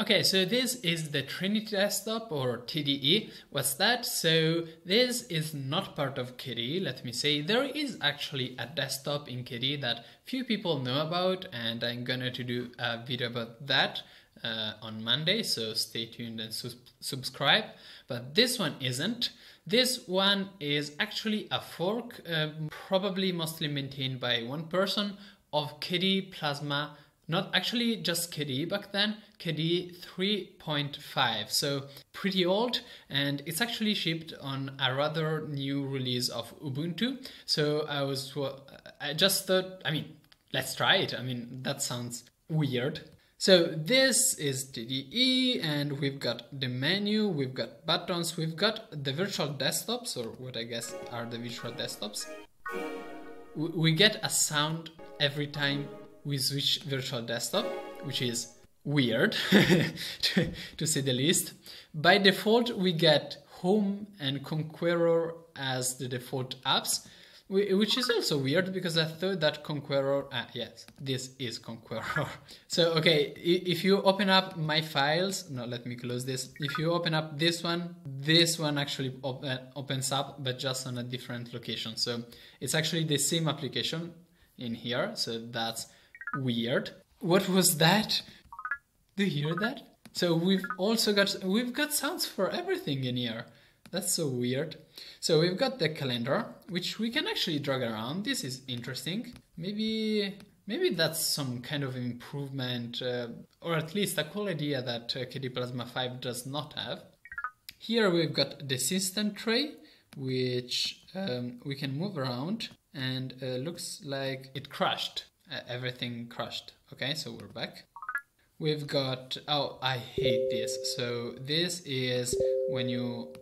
Okay, so this is the Trinity desktop or TDE. What's that? So this is not part of KDE, let me say. There is actually a desktop in KDE that few people know about and I'm gonna to do a video about that uh, on Monday, so stay tuned and su subscribe. But this one isn't. This one is actually a fork, um, probably mostly maintained by one person of KDE Plasma not actually just KDE back then, KDE 3.5, so pretty old, and it's actually shipped on a rather new release of Ubuntu. So I was, I just thought, I mean, let's try it. I mean, that sounds weird. So this is TDE and we've got the menu, we've got buttons, we've got the virtual desktops or what I guess are the virtual desktops. We get a sound every time we switch virtual desktop, which is weird to, to say the least. By default, we get Home and Konqueror as the default apps, which is also weird because I thought that Konqueror, ah, yes, this is Konqueror. So, okay, if you open up my files, no, let me close this. If you open up this one, this one actually op opens up, but just on a different location. So it's actually the same application in here. So that's weird. What was that? Do you hear that? So we've also got we've got sounds for everything in here. That's so weird. So we've got the calendar, which we can actually drag around. This is interesting. Maybe maybe that's some kind of improvement, uh, or at least a cool idea that uh, KDE Plasma 5 does not have. Here we've got the system tray, which um, we can move around and uh, looks like it crashed everything crushed. Okay, so we're back. We've got, oh, I hate this. So this is when you,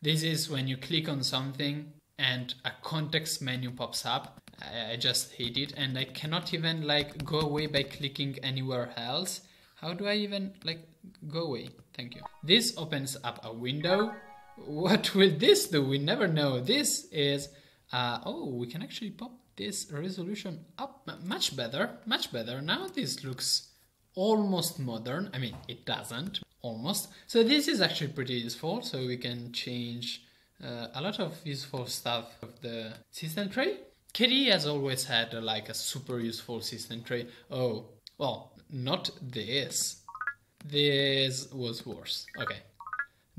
this is when you click on something and a context menu pops up. I, I just hate it and I cannot even like go away by clicking anywhere else. How do I even like go away? Thank you. This opens up a window. What will this do? We never know. This is, uh, oh, we can actually pop this resolution up much better, much better. Now this looks almost modern. I mean, it doesn't, almost. So this is actually pretty useful. So we can change uh, a lot of useful stuff of the system tray. KDE has always had uh, like a super useful system tray. Oh, well, not this. This was worse. Okay,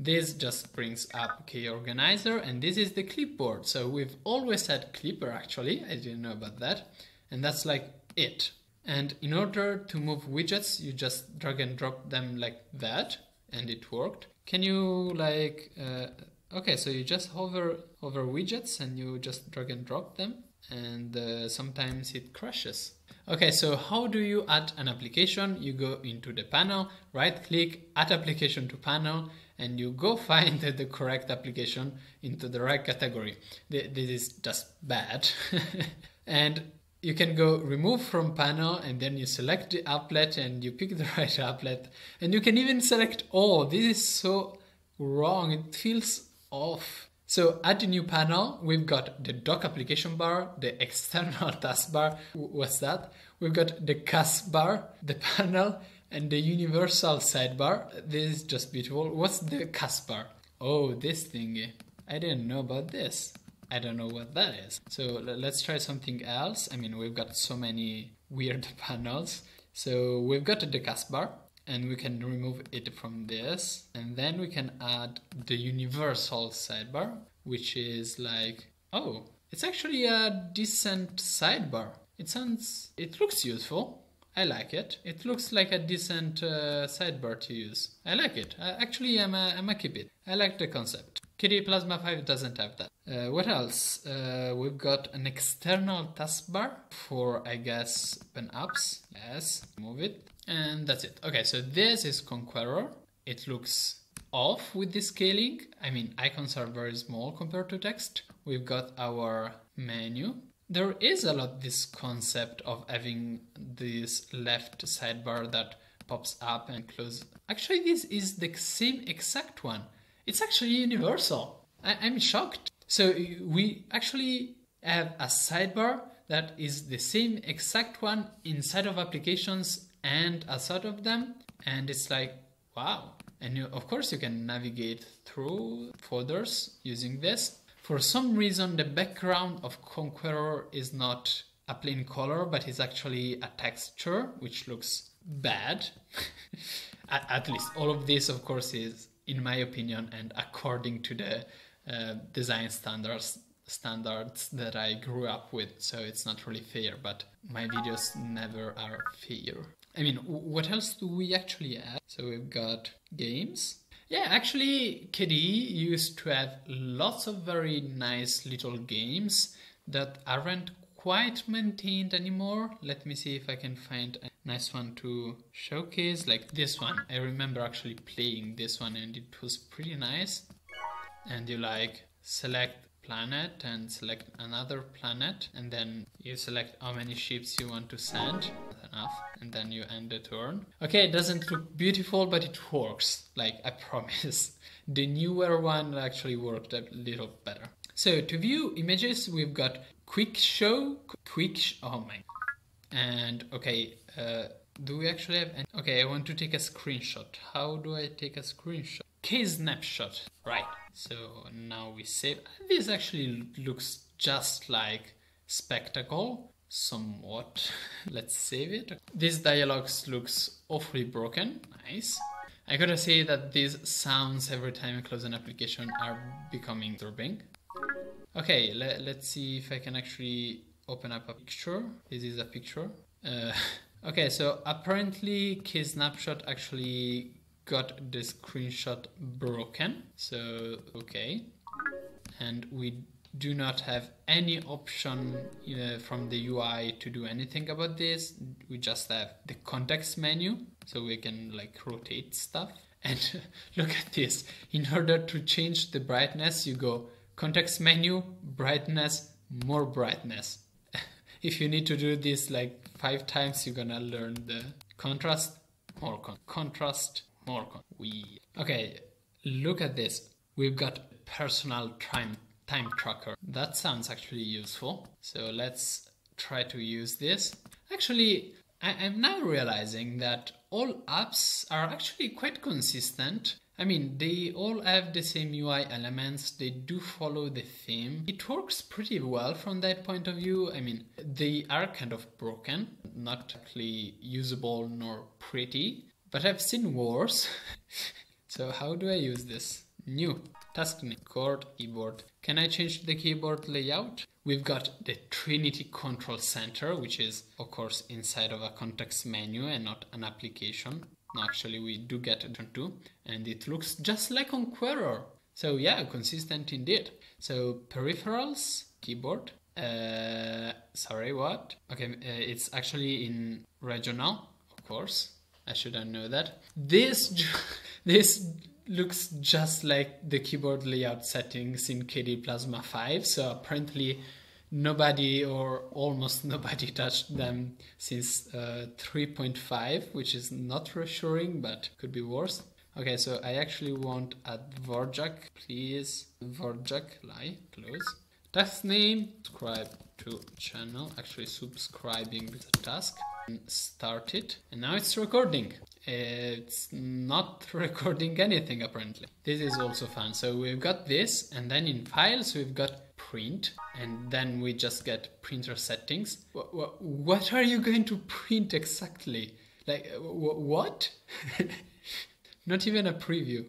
this just brings up KOrganizer and this is the clipboard. So we've always had Klipper actually, I didn't know about that. And that's like it. And in order to move widgets, you just drag and drop them like that and it worked. Can you like, uh, okay, so you just hover over widgets and you just drag and drop them and uh, sometimes it crashes. Okay, so how do you add an application? You go into the panel, right click, add application to panel, and you go find the correct application into the right category. This is just bad. and you can go remove from panel and then you select the applet and you pick the right applet. And you can even select all. This is so wrong. It feels off. So at the new panel. We've got the dock application bar, the external taskbar. What's that? We've got the Kasbar, the panel, and the universal sidebar. This is just beautiful. What's the Kasbar? Oh, this thingy. I didn't know about this. I don't know what that is. So let's try something else. I mean, we've got so many weird panels. So we've got the Kasbar and we can remove it from this. And then we can add the universal sidebar, which is like, oh, it's actually a decent sidebar. It sounds, it looks useful. I like it. It looks like a decent uh, sidebar to use. I like it. Actually, I'm a, I'm a keep it. I like the concept. KDE Plasma 5 doesn't have that. Uh, what else? Uh, we've got an external taskbar for, I guess, open apps. Yes, move it. And that's it. Okay, so this is Konqueror. It looks off with the scaling. I mean, icons are very small compared to text. We've got our menu there is a lot this concept of having this left sidebar that pops up and close. Actually, this is the same exact one. It's actually universal. I- I'm shocked. So we actually have a sidebar that is the same exact one inside of applications and outside of them. and it's like wow and you, of course you can navigate through folders using this for some reason the background of konqueror is not a plain color but it's actually a texture which looks bad at least all of this of course is in my opinion and according to the uh, design standards standards that I grew up with, so it's not really fair, but my videos never are fair. I mean, what else do we actually have? So we've got games. Yeah, actually, KDE used to have lots of very nice little games that aren't quite maintained anymore. Let me see if I can find a nice one to showcase, like this one. I remember actually playing this one and it was pretty nice. And you like select planet and select another planet and then you select how many ships you want to send enough and then you end the turn. Okay it doesn't look beautiful but it works like i promise. The newer one actually worked a little better. So to view images we've got Kuickshow quick sh oh my. And okay uh, do we actually have any okay i want to take a screenshot. How do i take a screenshot? KSnapshot. Right so now we save. This actually looks just like spectacle, somewhat. Let's save it. This dialogues looks awfully broken. Nice. I gotta say that these sounds every time I close an application are becoming disturbing. Okay, le let's see if I can actually open up a picture. This is a picture. Uh, okay, so apparently KSnapshot actually got the screenshot broken. So, okay. And we do not have any option uh, from the UI to do anything about this. We just have the context menu, so we can like rotate stuff. And look at this. In order to change the brightness, you go context menu, brightness, more brightness. if you need to do this like five times, you're gonna learn the contrast, more con contrast, more con we okay look at this we've got personal time time tracker that sounds actually useful so let's try to use this actually I, am now realizing that all apps are actually quite consistent I mean, they all have the same UI elements, they do follow the theme. It works pretty well from that point of view. I mean, they are kind of broken, not actually usable nor pretty, but I've seen worse. so how do I use this? New. Task chord keyboard. Can I change the keyboard layout? We've got the Trinity Control Center, which is of course inside of a context menu and not an application. No, actually we do get it too, and it looks just like Konqueror. So yeah, consistent indeed. So peripherals, keyboard. Uh, sorry, what? Okay, uh, it's actually in regional, of course. I shouldn't know that. This this looks just like the keyboard layout settings in KDE Plasma 5. So apparently nobody or almost nobody touched them since uh, 3.5, which is not reassuring, but could be worse. Okay, so I actually want a Dvorak, please. Dvorak, lie, close. Task name, subscribe to channel, actually subscribing is a task start it and now it's recording it's not recording anything apparently. This is also fun. So we've got this and then in files we've got print and then we just get printer settings. What are you going to print exactly? Like what? Not even a preview.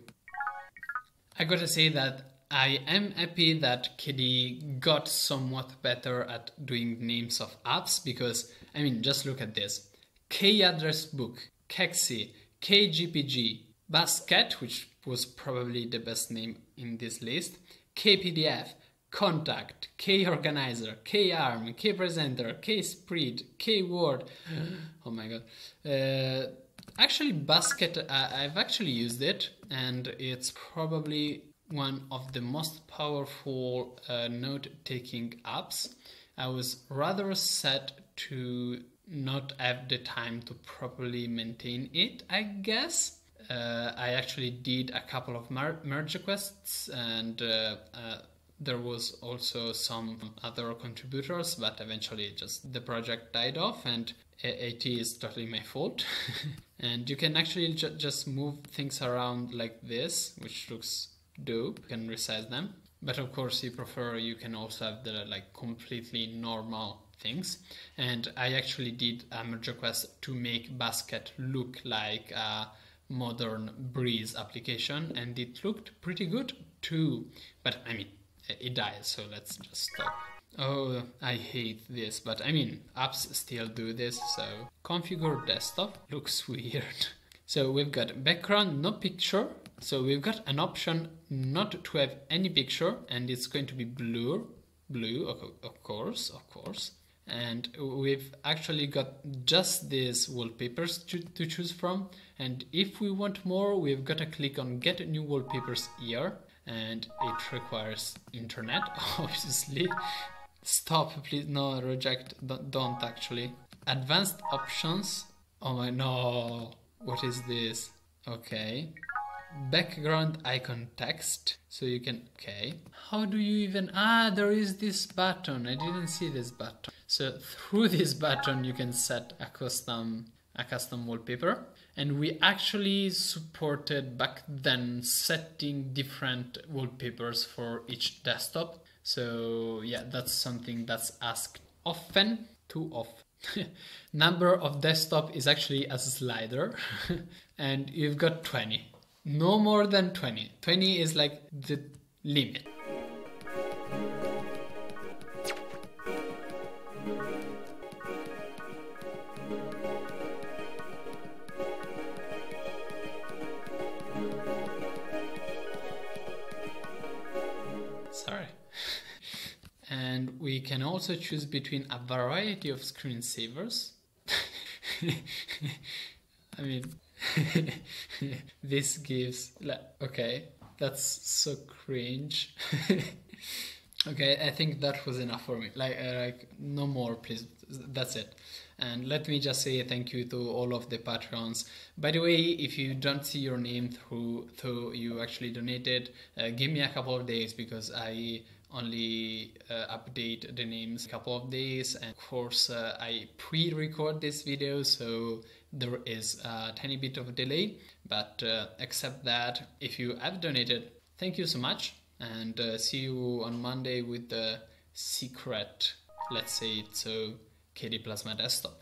I gotta say that I am happy that KDE got somewhat better at doing names of apps because, I mean, just look at this. KAddressBook, Kexi, KGPG, Basket, which was probably the best name in this list, KPDF, Kontact, K organizer, KArm, K presenter, KSpread, K word. oh my god. Uh, actually, Basket, uh, I've actually used it, and it's probably one of the most powerful uh, note taking apps. I was rather sad to not have the time to properly maintain it, I guess. Uh, I actually did a couple of mer- merge requests and uh, uh there was also some other contributors, but eventually just the project died off and it is totally my fault. and you can actually ju just move things around like this, which looks dope. You can resize them. But of course, you prefer, you can also have the like completely normal things. And I actually did um, a merge request to make Basket look like a modern Breeze application, and it looked pretty good too. But I mean, it died, so let's just stop. Oh, I hate this, but I mean, apps still do this, so configure desktop looks weird. So we've got background, no picture. So we've got an option not to have any picture, and it's going to be blue, blue, of course, of course. And we've actually got just these wallpapers to, to choose from. And if we want more, we've got to click on get new wallpapers here and it requires internet obviously Stop, please. No, reject. Don't actually. Advanced options. Oh my, no. What is this? Okay. Background icon text. So you can, okay. How do you even, ah, there is this button. I didn't see this button. So through this button, you can set a custom, a custom wallpaper. And we actually supported back then setting different wallpapers for each desktop. So yeah, that's something that's asked often, too often. Number of desktop is actually a slider and you've got 20. No more than 20. 20 is like the limit. Sorry. and we can also choose between a variety of screensavers. I mean, this gives like okay, that's so cringe. okay, I think that was enough for me. Like, uh, like no more, please. That's it. And let me just say thank you to all of the patrons. By the way, if you don't see your name through through you actually donated, uh, give me a couple of days because I only uh, update the names a couple of days. And of course uh, I pre-record this video so there is a tiny bit of a delay. But uh, except that if you have donated. Thank you so much. And uh, see you on Monday with the secret let's say it's a KDE Plasma desktop